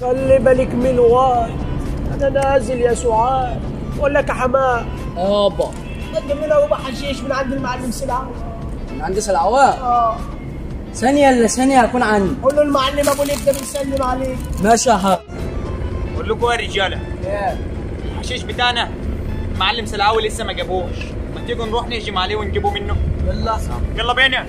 خلي بالك من الواد أنا نازل يا سعاد. بقول لك يا حماه يابا قدم لنا ربع حشيش من عند المعلم سلعة. من عندي سلعوات آه. ثانية إلا ثانية هكون عندي قول له المعلم أبو لبده بيسلم عليك ماشي يا حاج بقول لكم يا رجالة. الحشيش بتاعنا معلم سلعاوي لسه ما جابوش. ما تيجوا نروح نهجم عليه ونجيبه منه. يلا. يلا بينا.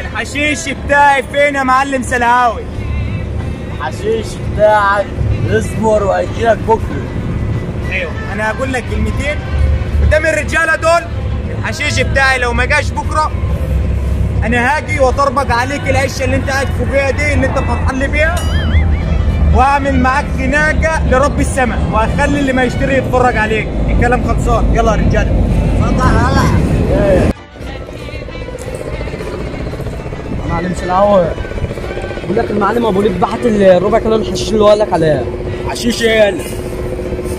الحشيش بتاعي فين يا معلم سلعاوي الحشيش بتاعك اصبر وهيجيلك بكرة. أيوه أنا هقول لك كلمتين. قدام الرجاله دول الحشيش بتاعي لو ما جاش بكرة أنا هاجي وأطربق عليك العشة اللي أنت قاعد فوقيها دي اللي أنت فرحان لي بيها وأعمل معاك خناقة لرب السماء وهخلي اللي ما يشتري يتفرج عليك. الكلام خلصان. يلا يا رجاله معلم سلعوة بقول لك المعلم أبو ليب بعت الربع كيلو الحشيش اللي هو قال لك عليها حشيش إيه؟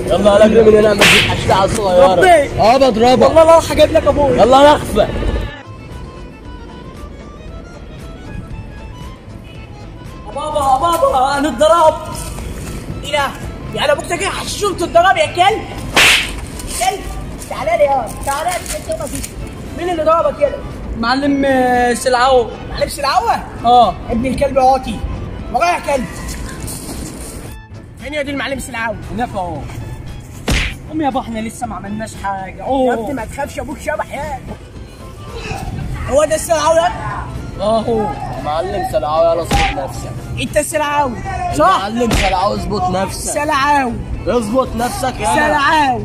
يلا يلا يلا من هنا بدي حشيش على الصغيرة. ربي. آه بضربها والله لا أجيب لك أبوي. يلا نخفى بابا بابا أنا اتضربت إيه ده؟ يعني أبوك تجي حشيش وتتضرب يا كلب. كلب تعالى لي يا تعالى لي انت. مين اللي ضربك كده؟ معلم آه، سلعوة معلم سلعوه آه. ابن الكلب عاطي ورايا كلب. فين يا دي المعلم سلعوه؟ هناك اهو قوم يابا إحنا لسه ما عملناش حاجة. يا اوه ابني ما تخافش أبوك شبح يا هو ده السلعوي يا اهو معلم سلعوة يلا اظبط نفسك. أنت السلعاوي صح؟ معلم سلعوة اظبط نفسك. سلعاوي اظبط نفسك يلا سلعاوي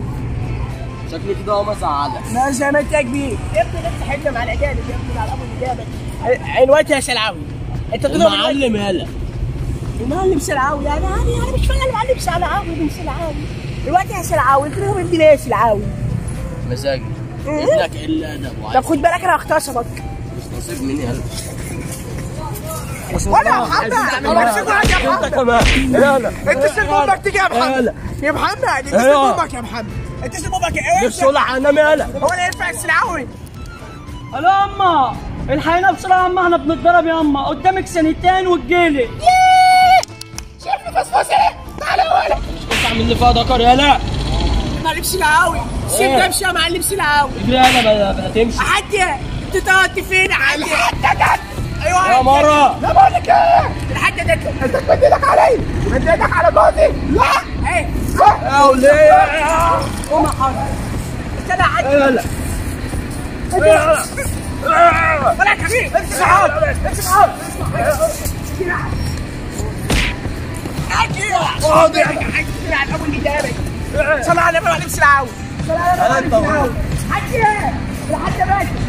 شكلي كده هو مساعدك ما زي ما انت كبير يا ابني انت حتة مع الأجانب. يا ابني مع الابو الاجانب عنوانك يا سلعاوي أنت تضرب المعلم يلا المعلم سلعاوي أنا أنا أنا مش فاهم المعلم سلعاوي من سلعاوي دلوقتي يا سلعاوي انت تضرب ابني ليه يا سلعاوي؟ مزاجي. إيه؟ ابنك إلا أدب طب خد بالك أنا هغتصبك مش نصيب مني يلا ولا يا محمد. أنا همسكك يا انت محمد. أنت أمك تيجي يا محمد. يا محمد. أنت. أمك يا محمد. انت سيب أمك يا مش صلح أنا يلا هو اللي ينفع السلعاوي ألو اما. الحقيقة بسرعة اما إحنا بنتضرب يا اما. قدامك سنتين وتجيلي شايفني فسفوسه تعالى ولا اعمل اللي فيها ذكر يلا معلم سلعاوي سيب إيه؟ نمشي يا معلم سلعاوي اجري يلا بلا بلا تمشي. حد أنت فين ده أيوه. يا مرة. لا بقول لك إيه؟ الحد ده أنت تمد إيدك علي. مد إيدك على جوزي. لا. إيه؟ يا ولية. قوم يا حاج. استنى يا حاج. يلا ولا يا كبير امسك حاج امسك حاج حاج فاضي. يا حاج على أبو اللي جابك. صلى على النبي وعليه السلعاوي صلى على النبي وعليه السلعاوي حاج الحاج ماشي يا. الله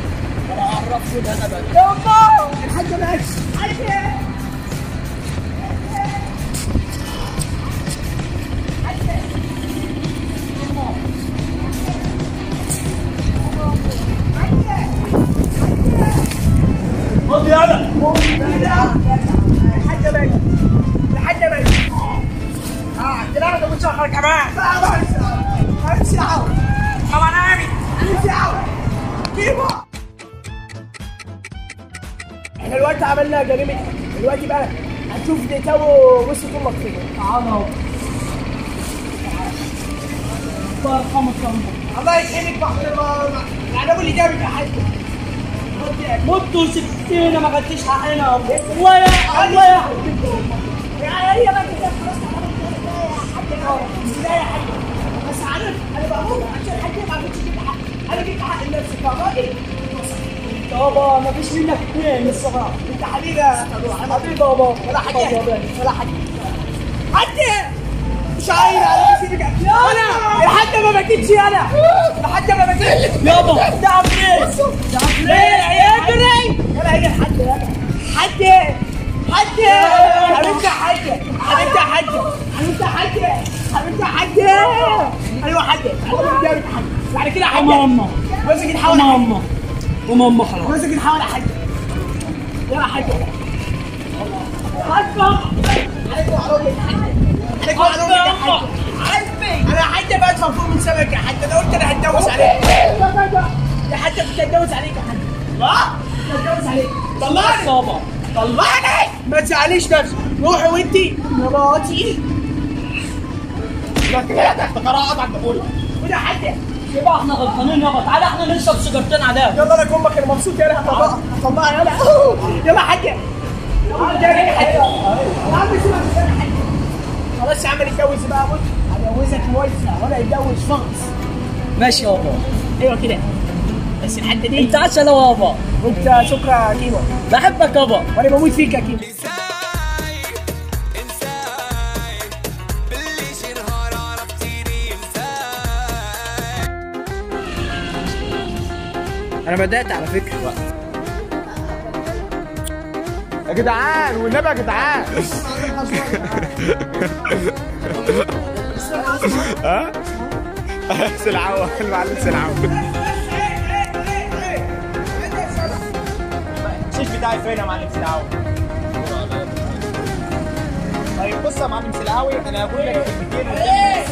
الحاج ماشي حاج خد يلا الحاج ماشي آه متشهر كمان طبعا امي السلعاوي دلوقتي عملنا جريمه دلوقتي بقى دي تو وسط أمك فين تعالى اهو الله يرحمك يا اما الله ما يعني ابو اللي جابك يا حاج متوا ستين ما خدتيش حقنا يا. الله يا الله يا يعني هي بقى كده خلاص لا يا حاج بس عارف أنا بقول عشان الحاج ما عرفتش تجيب حق أنا جبت حق لنفسي فراجل يابا ما منك اثنين الصراحة انت حبيبي يا حبيبي يابا ولا حاجة ولا حاجة حد مش عايز على سيدك أنا لحد ما بكيتش أنا لحد ما بكيتش يابا ده عفريت ده يا ادري يلا هي حد يلا حد حد حبيبتي يا حاجة حبيبتي يا حاجة حبيبتي يا حاجة حبيبتي يا حاجة أيوه أنا حاجة بعد كده حاجة ماما مسك الحوالي ماما وماما خلاص مسك الحوالي حاجة وعلى وجهك حاجة أنا حتى بدفع فوق من سمكه حتى لو قلت أنا هتجوز عليك يا حتى كنت هتجوز عليك يا حتى لا هتجوز عليك طلعني طلعني ما تزعليش نفسك روحي وانتي مراتي لا كده قراءة عند ابويا وده يبقى إحنا غلطانين يابا. تعالى إحنا نشرب سيجارتين عذاب يلا أنا أمك أنا مبسوط يلا هطلعها هطلعها يلا. يلا يا حاجة يا عم سيبك من كده حاجة خلاص يا عم نتجوز بقى. بص هجوزك موزع ولا يتجوز فانس ماشي يابا أيوه كده. بس الحته دي. انت عسل يابا وانت شكرا كيمو بحبك يابا وأنا بموت فيك يا كيمو أنا بدأت على فكرة بقى يا جدعان والنبي يا جدعان ها؟ سلعوه المعلم سلعوه الشيش بتاعي فين يا معلم سلعوه؟ طيب بص يا معلم سلعوي أنا هقول لك كلمتين